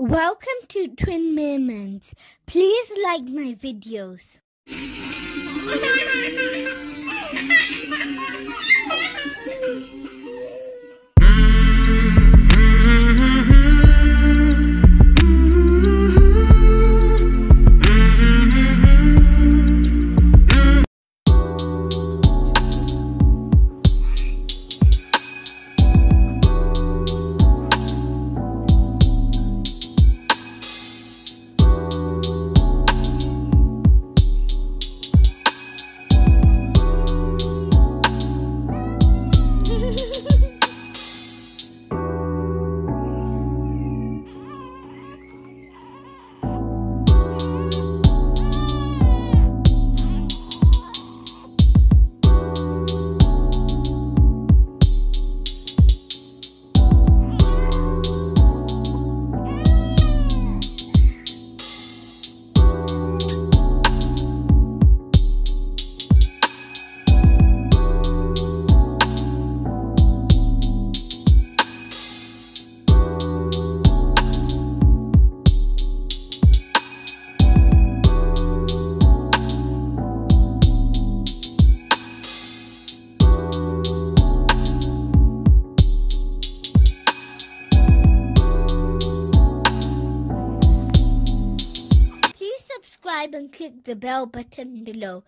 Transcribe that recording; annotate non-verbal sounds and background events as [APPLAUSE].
Welcome to Twin Mermaids. Please like my videos. [LAUGHS] subscribe and click the bell button below.